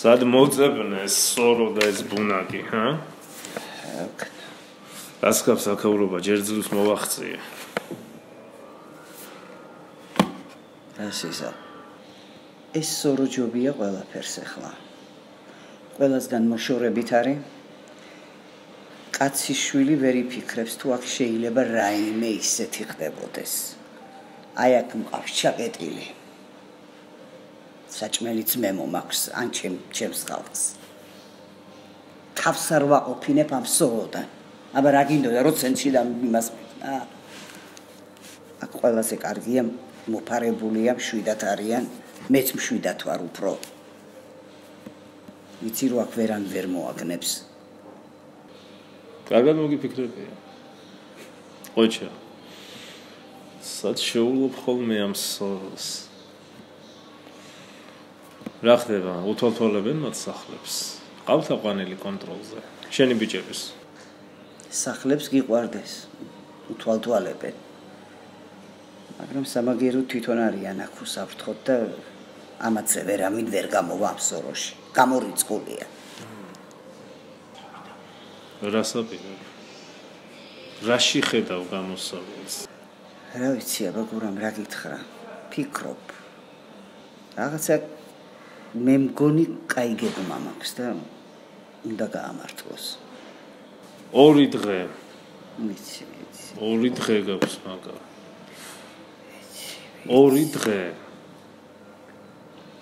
სად მოწებნეს სორო და ეს ბუნაკი, ჰა? ასკაფ საქაურობა ჯერ ძლივს მოვახციე. ეს ისა. ეს სორო ჯობია ყველაფერს ახლა. ყველასგან მოშორებით არის. კაცი შვილი ვერ იფიქრებს თუ აქ შეიძლება რაიმე ისეთი ხდებოდეს. აი აქ მყავს ჩაკეტილი. საჭმელიც მე მომაქვს ან ჩემ ჩემს ხალხს. თავს არ ვაყოფინებ ამ სოლოდან. აბა რა გინდოდა რო ცენტრში და იმას აქ ყველაზე კარგია მოფარებულია შვიდათ არიან. მეც შვიდათ ვარ უფრო. ვიცი რო აქ ვერან ვერ მოაგნებს. კარგად მოგიფიქრებია. ყოჩა სად შეულობ ხოლმე ამ სოლს რა ხდება? უთვალთვალებენ მათ სახლებს? ყავთ აყვანილი კონტროლზე? შენი ბიჭების? სახლებს გიყვარდეს. უთვალთვალებენ. მაგრამ სამაგერო თვითონ არიან აქ უსაფრთხოდ და ამათზე ვერ ამინ ვერ გამოვა ამ სოროში. გამორიცხულია. რასაპირო რაში ხედავ გამოსავალს რა ვიცი აბა გურამ რა გითხრა? ფიქრობ. რაღაცა მე მგონი კაი გეგმა მაქვს და უნდა გაამართლოს. ორი დღე. ვიცი, ვიცი. ორი დღე გაქვს მაგა. ორი დღე.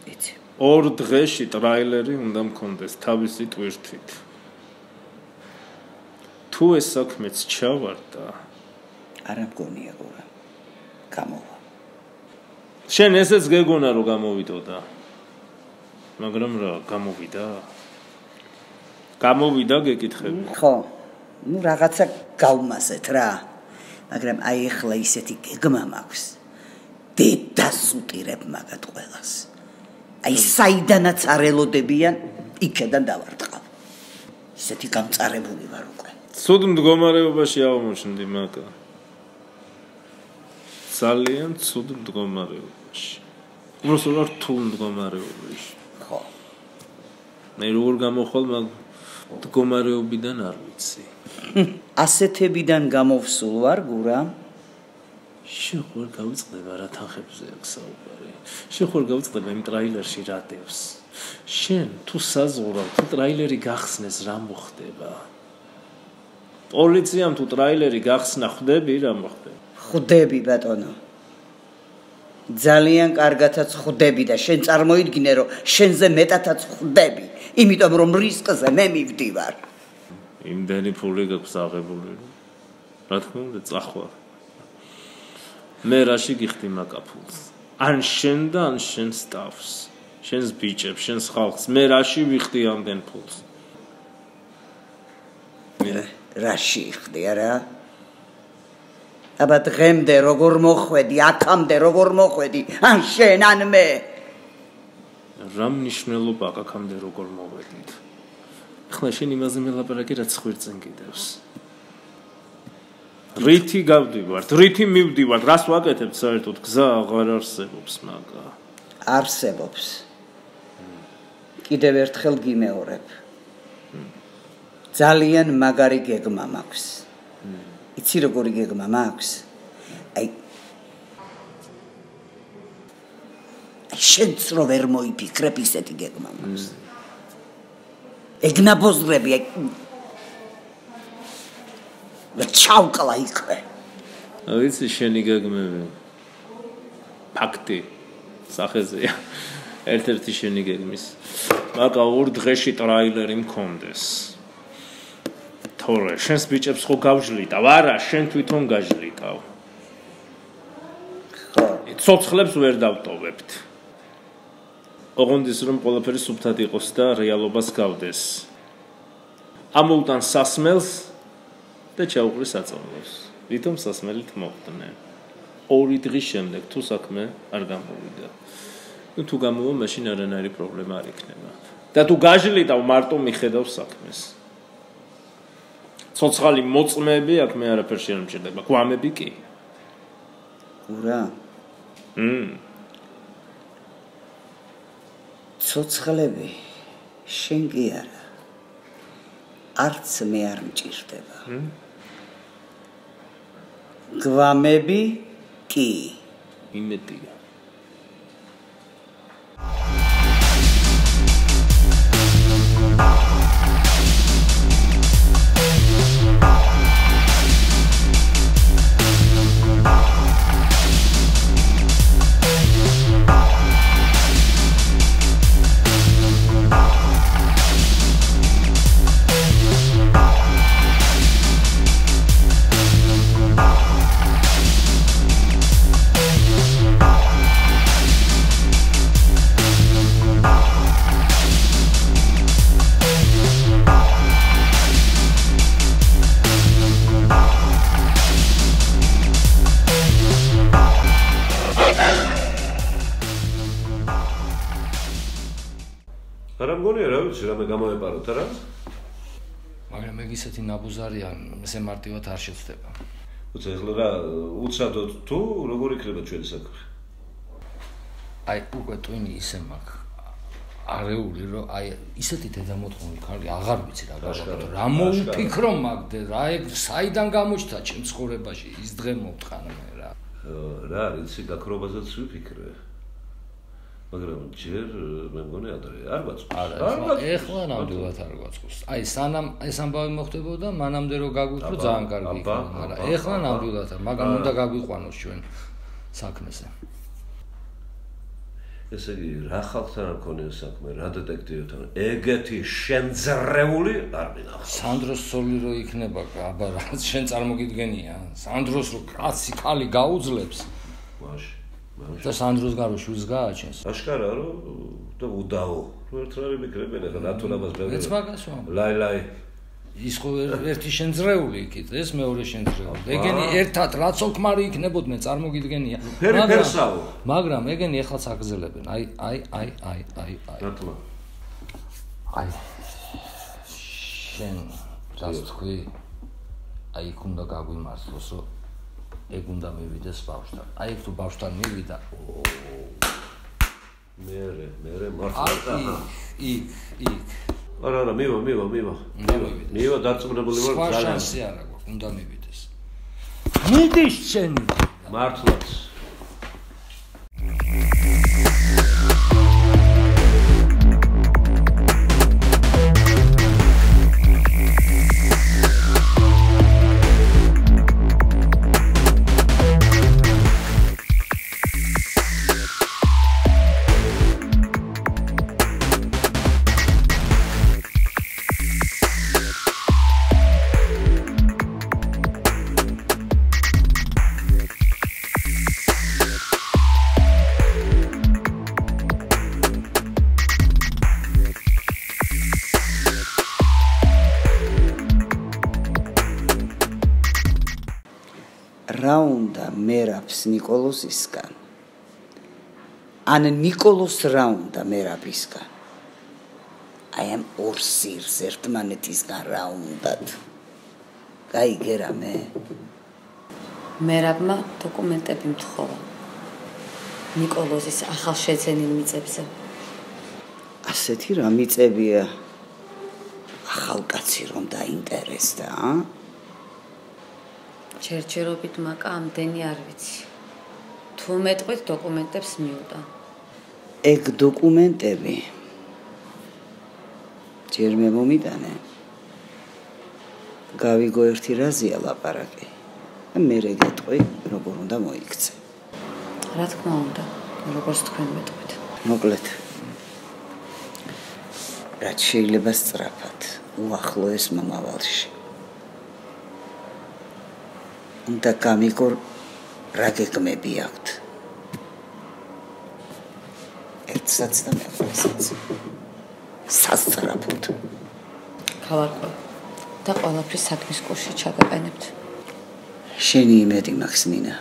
ვიცი. ორ დღეში ტრაილერი უნდა მქონდეს თავისი ტვირთით. თუ ეს საქმეც ჩავარდა, არა მგონია გურა. გამოვა. შენ ესეც გეგონა რომ გამოვიდოდა. მაგრამ რა გამოვიდა? გამოვიდა გეკითხები. ხო. ну რაღაცა გავმასეთ რა. მაგრამ აი ახლა ისეთი გეგმა მაქვს. დედას უტირებ მაგათ ყველას. აი საიდანაც არელოდებიან, იქედან დავარტყავ. ისეთი გამწარებული ვარ უკვე. სულ მდგომარეობაში აღმოჩნდი მაგა. ძალიან სულ მდგომარეობაში. უბრალოდ რთულ მდგომარეობაში. მე როგორ გამოხვალ მაგ მდგომარეობიდან არ ვიცი. ასეთებიდან გამოვსულ ვარ გურა. შეხურ გავიწყდება რა თანხებზე აქ საუბარი. შეხურ გავიწყდება იმ ტრაილერში რა დევს. შენ თუ საზღვრავ თუ ტრაილერი გახსნეს რა მოხდება? პოლიციამ თუ ტრაილერი გახსნა ხვდები რა მოხდება? ხვდები ბატონო. ძალიან კარგათაც ხვდები და შენ წარმოიდგინე რომ შენზე მეტათაც ხვდები იმიტომ რომ რისკზე მე მივდივარ. იმდენი ფული გაქვს აღებული. რა თქმა უნდა წახვა. მე რაში გიხდი მაკაფულს? ან შენ და ან შენ სტავს. შენს ბიჭებს შენს ხალხს. მე რაში ვიხდი ამდენ ფულს? მე რაში ხდი არა? აბა დღემდე როგორ მოხვედი, აქამდე როგორ მოხვედი, ან შენ ან მე? რა მნიშვნელობა აქამდე როგორ მოვედით? ხლა შენ იმაზე მელაპარაკე რაც ხვირწენ კიდევს. რითი გავდივართ, რითი მივდივართ, რას ვაკეთებ საერთოდ? გზა აღარ არსებობს მაგა. არსებობს. კიდევ ერთხელ გიმეორებ. ძალიან მაგარი გეგმა მაქვს. იცი როგორი გეგმა მაქვს? აი შენც რო ვერ მოიფიქრებ ისეთი გეგმა მაქვს. ეგნაბოზრები და ჩავკლა იქვე. ვიცი შენი გეგმები. ფაქტი სახეზეა. ერთ-ერთი შენი გეგმის. მაგა ორ დღეში ტრაილერი მქონდეს. თორე შენს ბიჭებს ხო გავჟლიტავ? არა, შენ თვითონ გაჟლიტავ. ხო, ცოცხლებს ვერ დავტოვებთ. ოღონდის რომ ყველაფერი სუფთად იყოს და რეალობას გავდეს. ამოუტან სასმელს და ჩაუყრი საწოლოს. ვითომ სასმელით მოხდნენ. ორი დღის შემდეგ თუ საქმე არ გამოვიდა. ну თუ გამოვა მაშინ არანაირი პრობლემა არ იქნება. და თუ გაჟლიტავ მარტო მიხედავ საქმეს. ცოცხალი მოწმეები აქ მე არაფერ შეიძლება მჭირდება. გვამები კი. ურა. მმ. ცოცხლები. შენ კი არა. არც მე არ მჭირდება. გვამები კი. იმედია. არა ნაბუზარია ესე მარტივად არ შეცდება უცა ეხლა რა უცადოთ თუ როგორ იქნება ჩვენი საქმე აი უკვე ტვინი ისე მაქვს არეული რომ აი ისეთი დედამოთხოვნი ქალი აღარ ვიცი რა გასაკეთო რა მოუფიქრო მაგდე რა ეგ საიდან გამოჩნდა ჩემ ცხოვრებაში ის დღე მომთხანე რა. რა არის გაქრობაზეც ვიფიქრე მაგრამ ჯერ მე მგონი ადრე არ გვაწყობს. არა, ეხლა ნამდვილად არ გვაწყობს. აი სანამ ეს ამბავი მოხდებოდა, მანამდე რომ გაგვიყვრო ძალიან კარგი იქნება, მაგრამ ეხლა ნამდვილად არ, მაგრამ უნდა გაგვიყვანოს ჩვენ საქმეზე. ესე იგი, რა ხალხთან არ ქონია საქმე, რა დეტექტივთან? ეგეთი შენძრეული არ მინახავს. სანდროს სოლი რო იქნება, აბა რა შენ წარმოგიდგენია? სანდროს რო კაცი ხალი გაუძლებს. მაშინ და სანდროს გაროში უშ გააჩენს. აშკარა რომ და უდაო. ერთ რა მეკრებენ ახლა ნათუნამას ბევრი. მეც მაგას ვამ. ლაი ლაი. ის ხო ერთი შენძრეული იქით, ეს მეორე შენძრეული. ეგენი ერთად რაც ოქმარი იქნებოდნენ, წარმოგიდგენია. მაგრამ მაგრამ ეგენი ეხლა საგზელებენ. აი აი აი აი აი აი. ნათუნა. აი შენ რაც თქვი აი უნდა გაგვიმართლოს რომ ეგ უნდა მივიდეს ბავშვთან. აი თუ ბავშვთან მივიდა, მე მე მართლა იქ იქ არა არა მივა მივა მივა. მივა დარწმუნებული ვარ ძალიან შანსი არა გვაქვს უნდა მივიდეს. მიდის შენ მართლაც. რა მერაბს نيكოლოზისგან ან نيكოლოს რა უნდა მერაბისგან? აი ამ ორ სირს ერთმანეთისგან რა უნდათ? გაიგე რამე მერაბმა დოკუმენტები მთხოვა. نيكოლოზის ახალშეძენილ მიწებზე. ასეთი რა მიწებია. ახალკაცი რომ დაინტერესდა აა ჩერჩერობით მაკა ამდენი არ ვიცი. თუ მეტყვით დოკუმენტებს მიუტა. ეგ დოკუმენტები ჯერ მე მომიტანე. გავიგო ერთი რაზია ლაპარაკი. მე რეგეთყვი როგორ უნდა მოიქცე. რა თქმა უნდა, როგორც თქვენ მეტყვით. მოკლედ. რაც შეიძლება სწრაფად უახლოეს მომავალში. უნდა გამიგო რა გეკმები აქვთ? ერთსაც და მეორესაც სასწრაფოდ. ხალხო და ყველაფრის საქმის კურსში ჩაგაყენებთ. შენი იმედი მაქვს ნინა?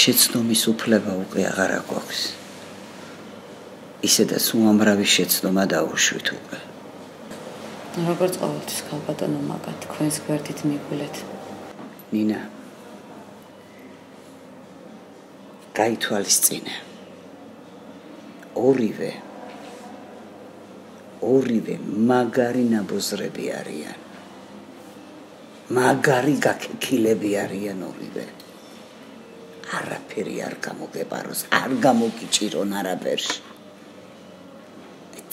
შეცდომის უფლება უკვე აღარ აქვს ისედაც უამრავი შეცდომა დაუშვით უკვე. როგორც ყოველთვის ხალბატონო მაგათ თქვენს გვერდით მიგვილეთ ნინა გაითვალისწინე ორივე ორივე მაგარი ნაბოზრები არიან. მაგარი გაქიქილები არიან ორივე. არაფერი არ გამოგებაროს, არ გამოგიჭირონ არაფერში.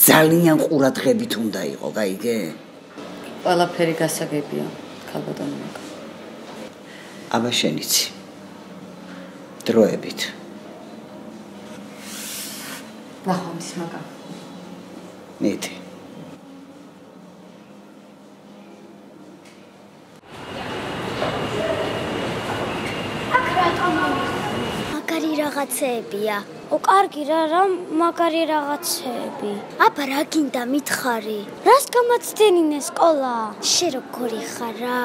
ძალიან ყურადღებით უნდა იყო, გაიგე? ყველაფერი გასაგებია, ქალბატონო. აბა შენიცი. დროებით. ნახავთ მაგა. მიდი. მაგარი რაღაცეებია. ო, კარგი რა, რა მაგარი რაღაცეები. აბა რა გინდა მითხარი? რას გამაცდენინე სკოლა? შე როგორი ხარ რა?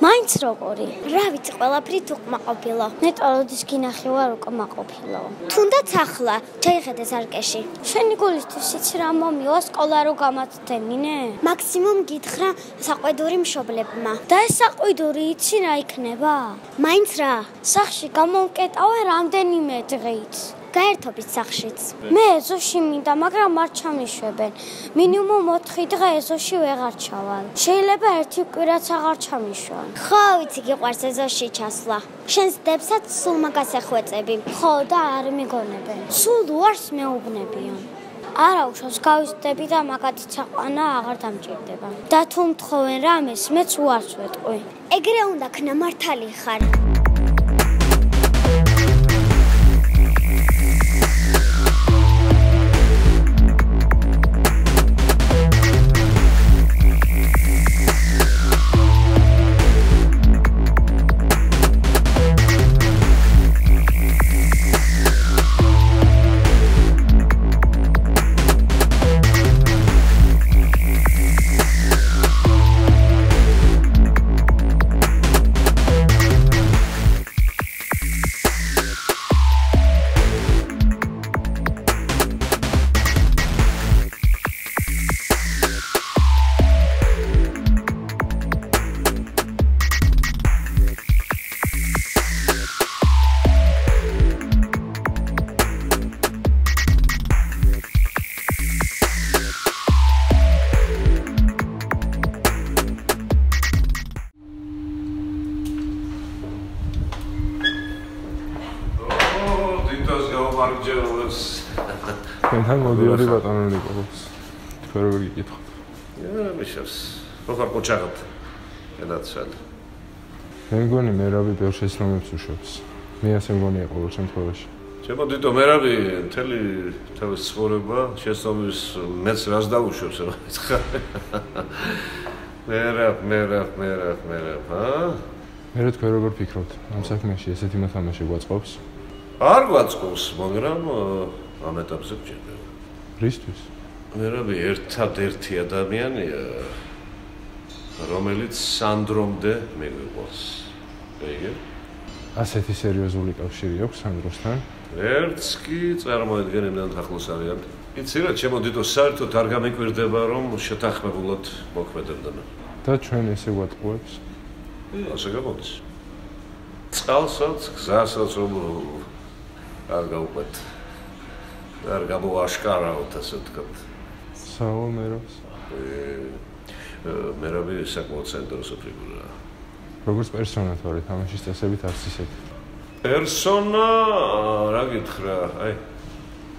მაინც როგორი? რა ვიცი, ყველაფრი თუ ყმაყოფილო. ნეტოლოდის გინახე ვარ უკმაყოფილო. თუნდაც ახლა, შეიძლება სარკეში. შენი გულისთვის იცი რა მომივა სკოლა რო გამაცდენინე? მაქსიმუმ გითხრა საყვედური მშობლებმა. და ეს საყვედური იცი რა იქნება? მაინც რა? სახში გამოვკეტავე რამდენიმე დღით. გაერთობის სახშიც. მე ეზოში მინდა, მაგრამ არ ჩამიშვებენ. მინიმუმ 4 დღე ეზოში ვეღარ ჩავალ. შეიძლება ერთი კვირაც აღარ ჩამიშვან. ხო, ვიცი, გიყვარს ეზოში ჩასვლა. შენს დებსაც სულ მაგას ეხვეწები. ხო და არ მიგონებენ. სულ უარს მეუბნებიან. არა უშავს გავისტები და მაგათი წაყვანა აღარ დამჭირდება. და თუ მთხოვენ რამეს, მეც უარს ვეტყვი. ეგრე უნდა ქნა მართალი ხარ. გამარჯვებას. თქვენთან მოდიორი ბატონო ნიკოლოს. თქვენ როგორ გიკითხოთ? აა, მიშავს. როგორ ყოჩაღად. ენაცალ. მე მგონი მე რავი ბევრ შეცდომებს უშვებს. მე ასე მგონია ყოველ შემთხვევაში. ჩემო დიდო მე რავი მთელი თავის ცხოვრება შეცდომის მეც რას დაუშვებს რა მითხა. მე რა მე რა მე რა მე რა ჰა? მე რა თქვენ როგორ ფიქრობთ? ამ საქმეში ესეთი მოთამაშე გვაწყობს? არ გვაწყობს, მაგრამ ამ ეტაპზე გჭირდება. რისთვის? მე რავი, ერთადერთი ადამიანია რომელიც სანდრომდე მიგვიყოს. ეგე? ასეთი სერიოზული კავშირი აქვს სანდროსთან? ერთს კი წარმოედგენ იმდან ახლოს არიან. იცი რა, ჩემო დიდო საერთოდ არ გამიკვირდება რომ შეთანხმებულად მოქმედებდნენ. და ჩვენ ესე ვატყუებს? ასე გამოდის. წყალსაც, გზასაც რომ არ გავყვეთ. არ გამოაშკარავთ ასე ვთქვათ. საო მეროს. მე რაბი საკმაოდ საინტერესო ფიგურაა. როგორც პერსონა თორე თამაშის წესებით არც ისეთი. პერსონა, რა გითხრა, აი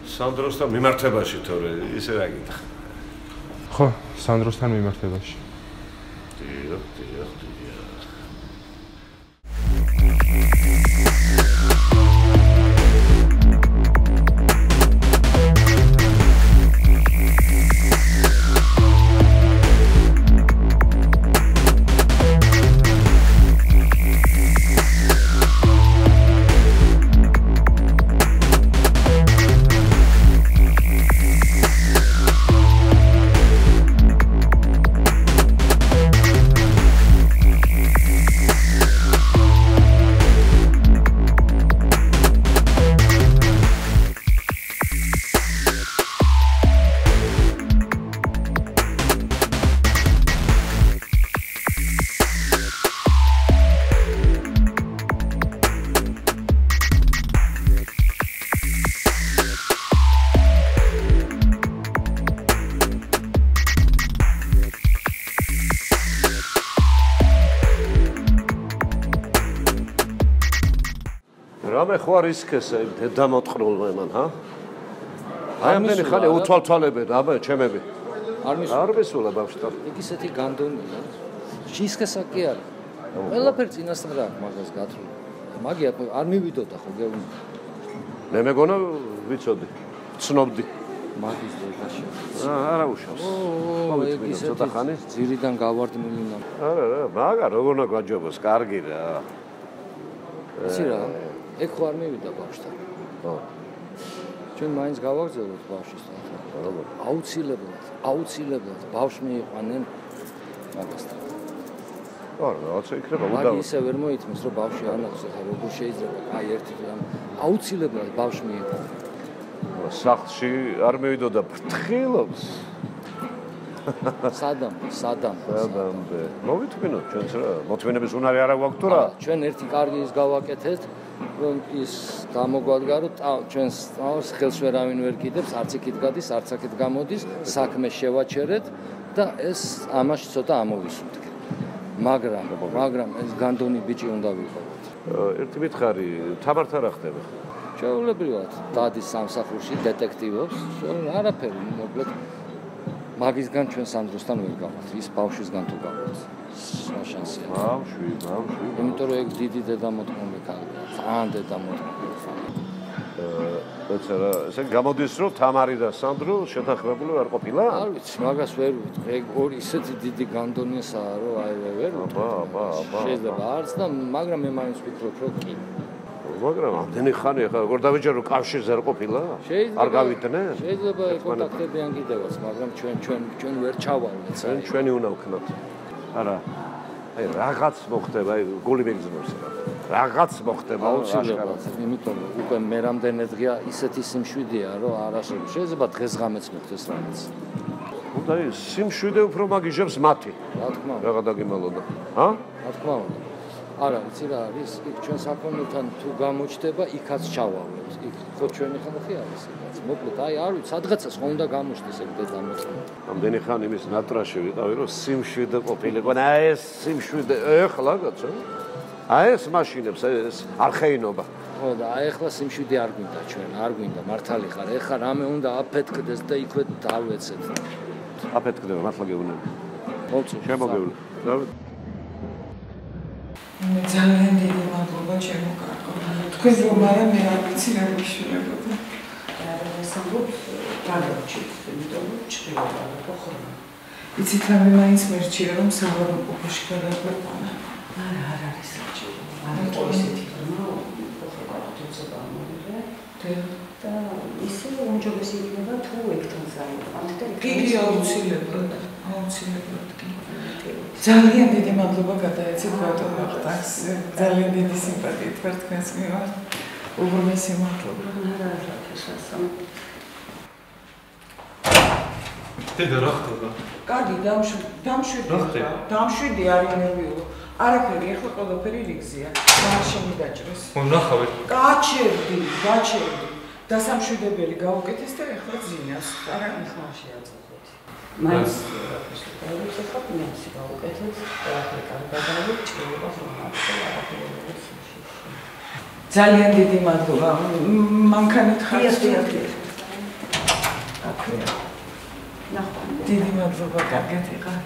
სანდროსთან მიმართებაში თორე ისე რა გითხრა. ხო, სანდროსთან მიმართებაში. დიახ, დიახ, დიახ. რამე ხო არის ისქესა იმ დედამოტყრულმა მან, ჰა? აი ამდენი ხანი უთვალთვალებენ, აბა ჩემები. არ მის არ მისულა ბავშვთან. იქ ისეთი განდონია. შისკესა კი არის. ყველაფერი წინასწარ აქვს მაგას გათვლილი. მაგია არ მივიდოდა ხო გეუბნ. მე მეგონა ვიცოდი. ცნობდი. მაგის დედაში. აა არა უშავს. ო, ეგ ისეთი ხანი ძირიდან გავარდნილი ნა. არა რა, მაგა როგორ უნდა გაჯობოს, კარგი რა. ისი რა? ეგ ხო არ მივიდა ბავშვთან. ხო. ჩვენ მაინც გავაგზავნოთ ბავშვისთან. როგორ? აუცილებლად, აუცილებლად ბავშვი მიიყვანენ მაგასთან. არა, რაცა იქნება მაგ უდავო. ისე ვერ მოიწმის, რომ ბავშვი არ ნახოს ახლა როგორ შეიძლება აი ერთი რამ აუცილებლად ბავშვი მიიყვანენ. სახლში არ მივიდოდა ფრთხილობს. სადამ, სადამ. სადამდე. მოვითმინოთ ჩვენც რა, მოთმინების უნარი არა გვაქვს თუ რა? ჩვენ ერთი კარგი ის გავაკეთეთ, რომ ის გამოგვადგარო ჩვენს თავს ხელს ვერავინ ვერ კიდებს, არც იქით გადის, არც აქეთ გამოდის, საქმე შევაჩერეთ და ეს ამაში ცოტა ამოვისუნთ. მაგრამ, მაგრამ ეს განდონი ბიჭი უნდა ვიყავოთ. ერთი მითხარი, თამართან რა ხდება? ჩაულებრივად დადის სამსახურში დეტექტივობს, არაფერი, მოკლედ მაგისგან ჩვენ სანდროსთან ვერ გავართ, ის ბავშვისგან თუ გავართ. რა შანსია? ბავშვი, ბავშვი. იმიტომ რომ ეგ დიდი დედამოწმული ქალია, ძალიან დედამოწმული ქალია. ეცა რა, ესე გამოდის რომ თამარი და სანდრო შეთანხმებული არ ყოფილა? არ ვიცი, მაგას ვერ ვიტყვი. ეგ ორი ისეთი დიდი განდონიასაა, რომ აი ვერ ვიტყვი. აბა, აბა, აბა. შეიძლება არც და მაგრამ მე მაინც ვფიქრობ, რომ კი. მაგრამ ამდენი ხანი ახლა როგორ დავიჯერო კავშირზე არ ყოფილა? არ გავიდნენ? შეიძლება კონტაქტებიან კიდევაც, მაგრამ ჩვენ ჩვენ ჩვენ ვერ ჩავალეთ. ჩვენ ჩვენი უნდა ვქნათ. არა. აი რაღაც მოხდება, აი გული მეგზნობს რა. რაღაც მოხდება აუცილებლად, იმიტომ რომ უკვე მე რამდენი დღეა ისეთი სიმშვიდეა, რომ არასოდეს შეიძლება დღეს-ღამეც მოხდეს რაღაც. უნდა ის სიმშვიდე უფრო მაგიჟებს მათი. რა თქმა უნდა. რაღა დაგიმალოდა. ჰა? რა თქმა უნდა. არა, იცი რა არის? იქ ჩვენ საქონელთან თუ გამოჩდება, იქაც ჩავავლებთ. იქ ხო ჩვენი ხალხი არის იქაც. მოკლედ, აი არ ვიცი, სადღაცას ხო უნდა გამოჩდეს ეგ დედამოწმე. ამდენი ხანი იმის ნატრაში ვიყავი, რომ სიმშვიდე ყოფილიყო. აი ეს სიმშვიდე, ეხლა კაცო. აი ეს მაშინებს ეს არხეინობა. ხო და აი ახლა სიმშვიდე არ გვინდა ჩვენ, არ გვინდა მართალი ხარ. ეხლა რამე უნდა აფეთქდეს და იქვე დავეცეთ. აფეთქდება, მართლა გეუბნები. მოვწი, შემოგევლე. დავით ძალიან დიდი მადლობა ჩემო კარგო. თქვენ რომ არა მე არ ვიცი რა გიშურებოდა. სამბობ დაგჭი, იმიტომ რომ ჭრიობა ხო იცით რა მე მაინც მერჩია რომ საავადმყოფოში გადაგვეყანა. არა, არ არის საჭირო. არა, ისეთი რომ ხო თუცება მომიდე. და ისე უმჯობესი იქნება თუ ეგთან ზაიყვანთ და კი, აუცილებლად, აუცილებლად კი. ძალიან დიდი მადლობა გადაეცით ბატონო ხტას. ძალიან დიდი სიმპათიით ვარ თქვენს მიმართ. უღრმესი მადლობა. არა, არა, შესაძლოა. დედა რა ხდება? კარგი, დამშვი, დამშვიდი. დამშვიდი არის ნერვიულო. არაფერი, ახლა ყველაფერი რიგზია. მაშინ დაჭრეს. მონახავი. გაჩერდი, გაჩერდი. დასამშვიდებელი გაუკეთეს და ახლა ძინავს. არა, ახლა შეაწყვეტ. მაინც ეს ახლა ფინანსი გაუკეთეთ, არაფერი კარგადაა, ჭირდება რომ არაფერი ძალიან დიდი მადლობა. მანქანით ხარ? აკეა. ნახო. დიდი მადლობა, კარგად იყარ.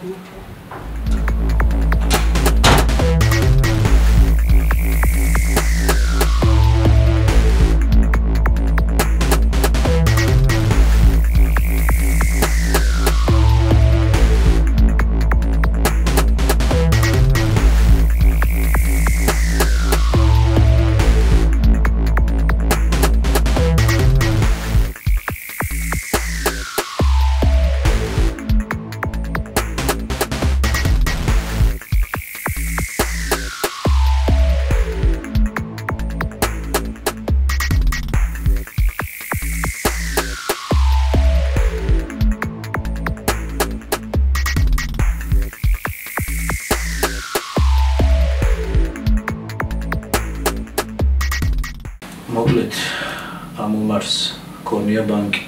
ქონია ბანკი.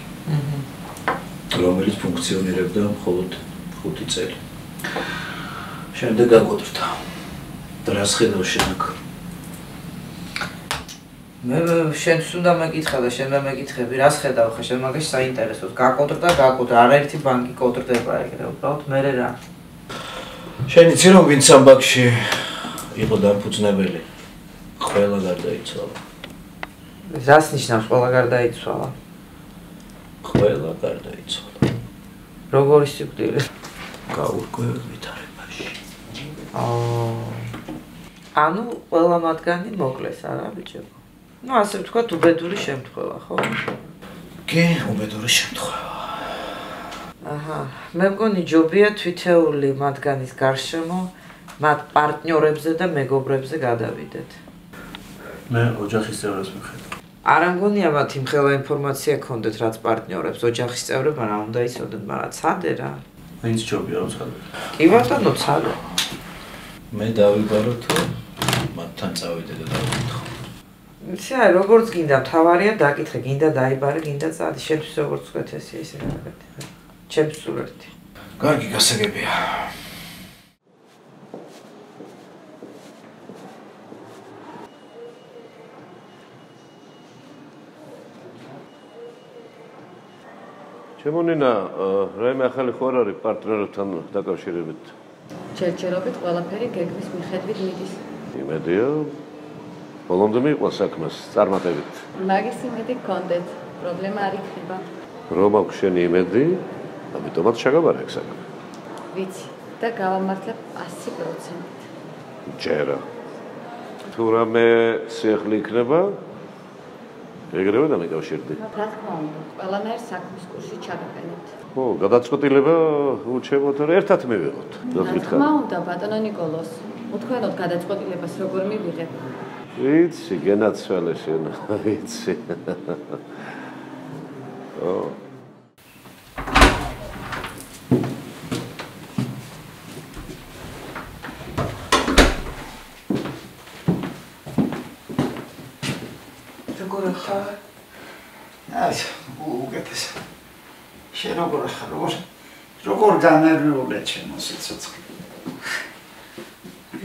რომელიც ფუნქციონირებდა მხოლოდ 5 წელი. შემდეგ გაკვეთა. დრას ხედავ შენ აქ. მე შენს უნდა მეკითხა და შენ და მეკითხები, რას ხედავ ხე შენ მაგაში საინტერესოდ. გაკოდრდა, გაკოდრა, არაერთი ბანკი კოდრდება ეგრე, უბრალოდ მე რა. შენ იცი რომ ვინც ამ ბანკში იყო დამფუძნებელი? ყველა გარდაიცვალა. რას ნიშნავს ყველა გარდაიცვალა? ყველა გარდაიცვალა. როგორი სიკვდილი? გაურკვეველ ვითარებაში. აა ანუ ყველა მათგანი მოკლეს არა ბიჭებო? ну ასე ვთქვათ უბედური შემთხვევა ხო კი უბედური შემთხვევა აჰა მე მგონი ჯობია თვითეული მათგანის გარშემო მათ პარტნიორებზე და მეგობრებზე გადავიდეთ მე ოჯახის წევრებს მიხედავ არ ამგონია მათ იმ ხელა ინფორმაცია ქონდეთ რაც პარტნიორებს ოჯახის წევრებმა რა უნდა იცოდნენ მაგრამ ცადე რა. ვინც ჯობია რომ ცადე. კი ბატონო ცადე. მე დავიბარო თუ მათთან წავიდე და დავიკითხო შეიძლება როგორც გინდა თავარია დაკითხე გინდა დაიბარე გინდა წადი. შენთვის როგორც ვქეთ ეს ისე რაღაცა ჩემს სულერთი კარგი გასაგებია ჩემონინა რაიმე ახალი ხო არ არის პარტნიორთან დაკავშირებით ჩერჩერობით ყველაფერი გეგმის მიხედვით მიდის იმედია ბოლომდე მიყვა საქმეს წარმატებით. მაგის იმედი გქონდეთ, პრობლემა არ იქნება. რომ აქვს შენი იმედი, ამიტომაც შეგაბარა ეგ საქმე. ვიცი და გავამართლებ 100%. ჯერა. თუ რამე სიახლე იქნება, ეგრევე დამეკავშირდი. რა თქმა უნდა, ყველანაირ საქმის კურსში ჩაგაყენებთ. ხო, გადაწყვეტილება უჩვენოთ რა ერთად მივიღოთ. რა თქმა უნდა, ბატონო نيكოლოს, უთქვენოთ გადაწყვეტილებას როგორ მივიღებ? ვიცი, გენაცვალე შენ, ვიცი. ო როგორ განერვიულე ჩემო სიცოცხლე?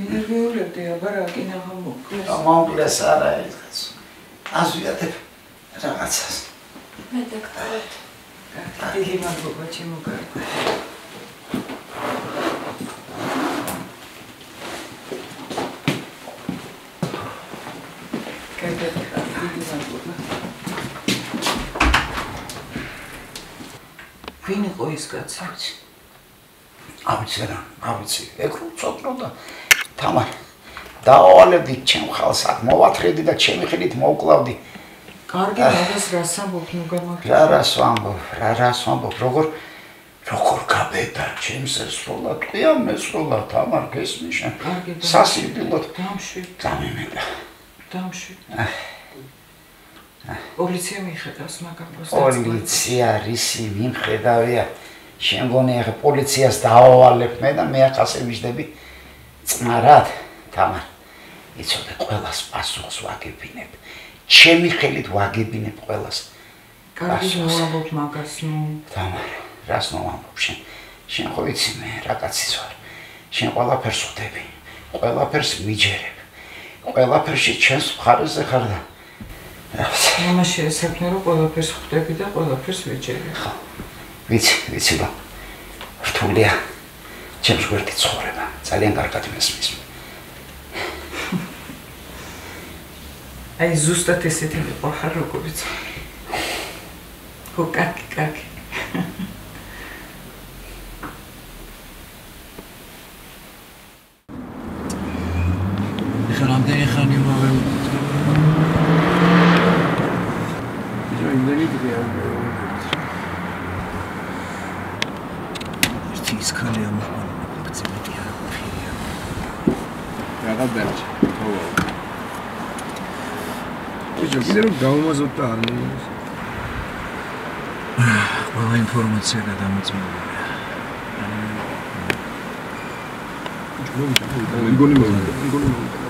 ენერგიულები აბარა კინაღა მოკლეს. მოკლეს არა ეს. აზვიათებ რაღაცას. მე დოქტორად. დიდი მადლობა ჩემო კარგი. ვინ იყო ის კაცი? ავიცი რა, ავიცი. ეგ უცოტრო და თამარ დაავალებდი ჩემ ხალს აქ მოვათხრედი და ჩემი ხელით მოვკლავდი. კარგი მაგას რას ამბობ ნუ გამაგრე რა რას ვამბობ რა რას ვამბობ? როგორ როგორ გაბედა ჩემს სროლა თქვია მე სროლა თამარ გესმიშენ. სასიკვდილოდ დამში დამემედა დამში პოლიცია მიხედავს მაგამ პოლიცია რისი მიმხედავია შემგონი ახლა პოლიციას დაავალებ მე და მე ახასე ვიждები წმარად თამარ იცოდე ყველას პასუხს ვაგებინებ. ჩემი ხელით ვაგებინებ ყველას. კარგი მოამბობ მაგას ნუ. თამარ რას მოამბობ შენ შენ ხო იცი მე რა კაცი ვარ? შენ ყველაფერს ხვდები ყველაფერს მიჯერებ. ყველაფერში ჩემს მხარეზე ხარ და მამაში ესაკნე რომ ყველაფერს ხვდები და ყველაფერს ვიჯერებ. ხო ვიცი ვიცი რა რთულია. ჩემს გვერდი ცხოვრება. ძალიან კარგად მესმის. აი ზუსტად ესეთი იყო ხარ როგორიც ხო კარგი კარგი. ეხლა რამდენი ხანი მომავე ჯო იმდენი დღეა ის ხალე ამ რაღაც დარჩა. ხო. ისე კიდე რომ გავუმაზოთ და არ მომოს. ყველა ინფორმაცია გადამოწმულია. მეგონი მოვიდა. მეგონი მოვიდა.